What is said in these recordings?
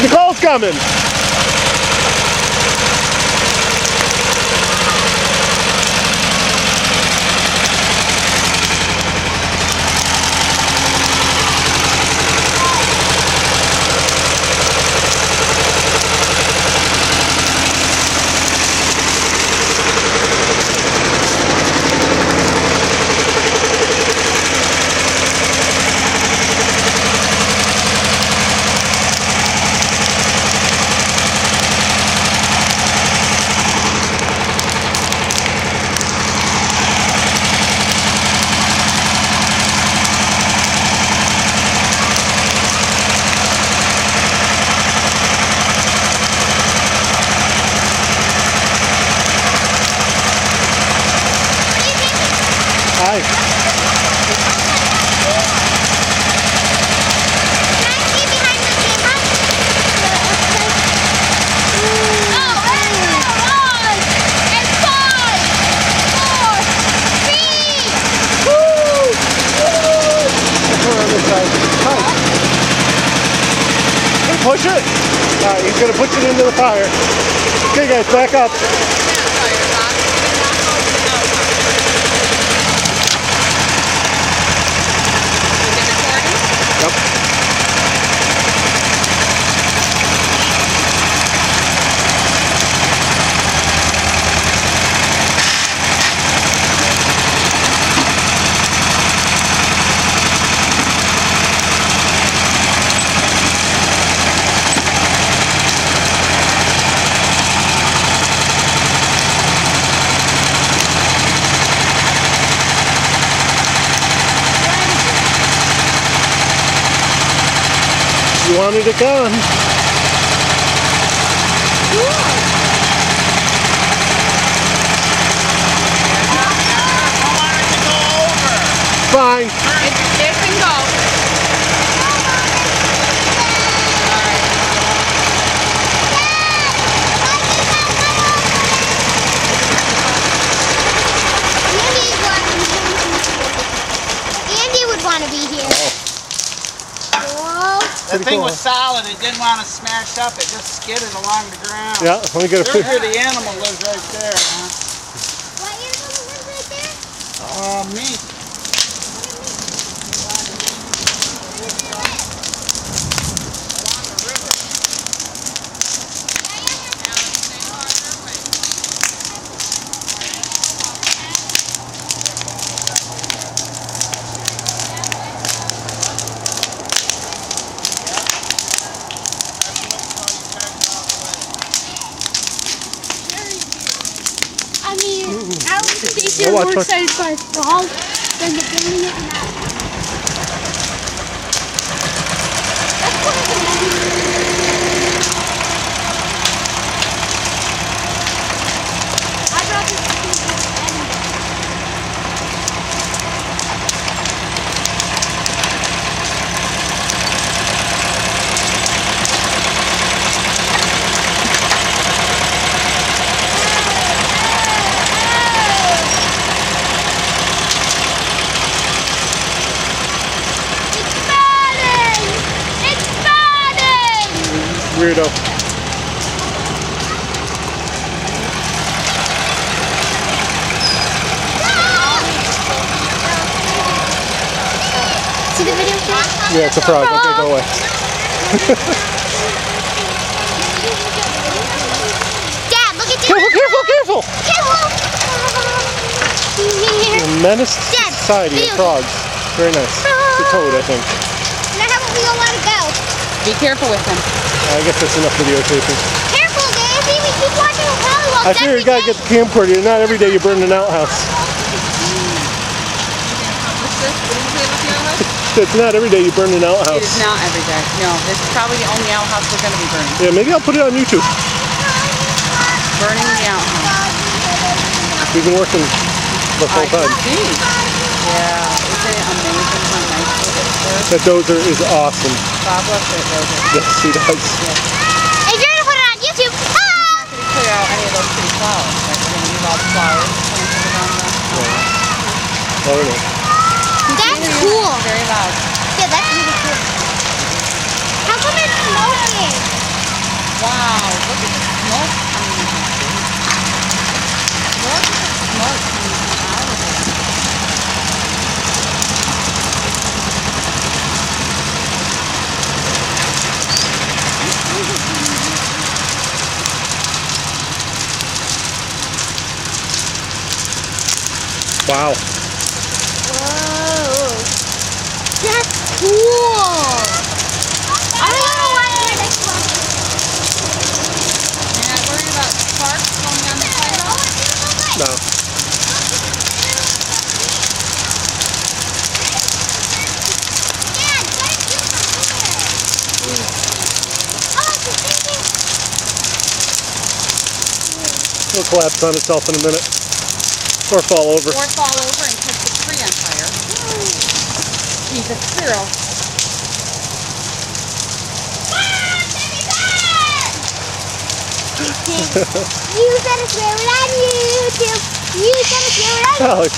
Nicole's coming. Hi. Can I see behind the camera? Oh, and on! And five, four, three! Come around this side. Hi. Hey. All right, he's gonna put it into the fire. Okay, guys, back up. You wanted it gone. Fine. It, it can go. Andy would want to be here. Whoa. That Pretty thing cool, was solid. It didn't want to smash up. It just skidded along the ground. Yeah, let me get a There's picture. where the animal lives right there. Huh? What animal was right there? Oh, me. I mean, I would think Go you're watch more excited by frogs than the building it now. I brought this to Edinburgh. It's burning! It's burning! Weirdo. See the video? Yeah, it's a frog. Okay, go away. Dad, look at Careful, careful, careful! Careful! Menace Dad, society of frogs. Very nice. It's a toad, I think. Now how about we go let it go? Be careful with them. I guess that's enough videotaping. Careful, Daisy. We keep watching the I figure you gotta get the camcorder. Not every day you burn an outhouse. What's this? Did you say about the outhouse? It's not every day you burn an outhouse. It is not every day. No, this is probably the only outhouse we're going to be burning. Yeah, maybe I'll put it on YouTube. Burning the outhouse. We've been working the I whole time. can see. That dozer is awesome. Bob loves that dozer. Yes, he does. Yeah. If you're going to put it on YouTube, ah! I'm not going to clear out any of those pretty flowers. Like, we're going to leave all the flowers. We're put it on the... Yeah. Oh, yeah. That's cool. Very loud. Yeah, that's really cool. How come it's smoking? Wow, look at the smoke. Whoa. That's cool. I don't know why I had You're not worried about sparks going on the fire? No. It'll collapse on itself in a minute. Or fall over. Or fall over and catch the tree on fire. He's a squirrel. You gotta share on YouTube. You gotta share on Alex.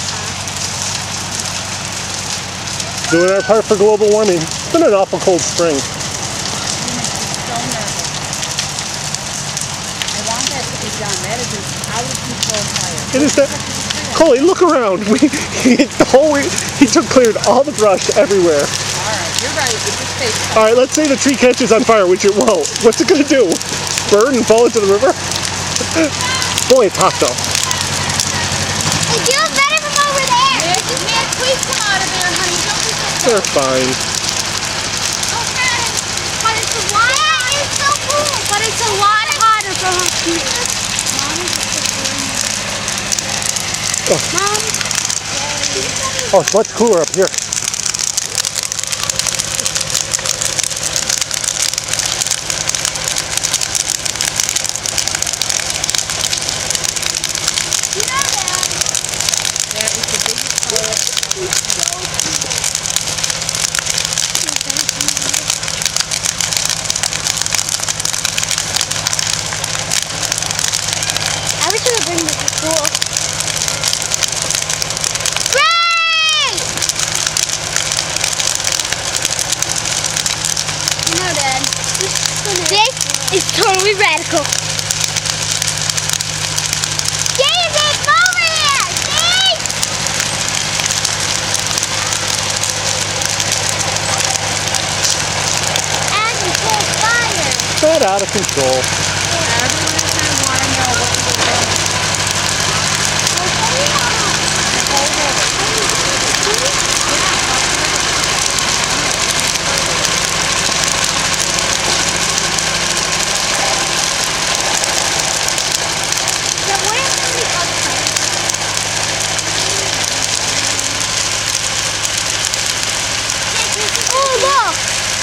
Doing our part for global warming. It's been an awful cold spring. He makes so nervous. I want that to be done. That is out of control fire. It is that. Coley, look around. We, he, the whole way, he took cleared all the brush everywhere. Alright, you're right. It's just face All right, let's say the tree catches on fire, which it won't. What's it gonna do? Burn and fall into the river? Boy, it's hot though. It feels better from over there. Nick, Nick, please come out of there, honey. Don't be so They're fine. Okay. But it's a lot. Yeah, it's so cool. But it's a lot hotter from up here. Oh, it's much cooler up here. tutto.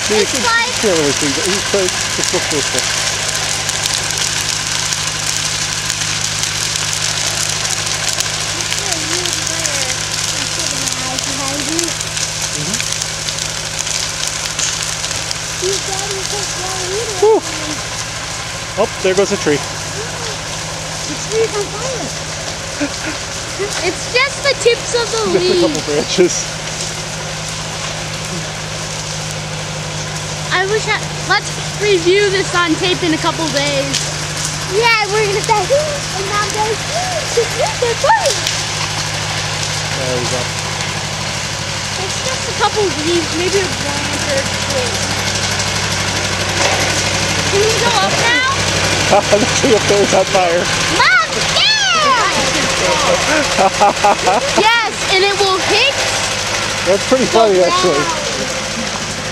It's like- can't really see, but he's so, just look this way. Oh, there goes a tree. It's really fire. It's just the tips of the Just a couple leaves. branches. Wish I. Let's review this on tape in a couple days. Yeah, we're gonna say, and Mom goes, it's funny. There we go. It's just a couple leaves, maybe a branch or two. Can we go up now? the tree up there is on fire. Mom, yeah! yes, and it will hit That's pretty funny, actually.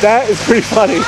That is pretty funny.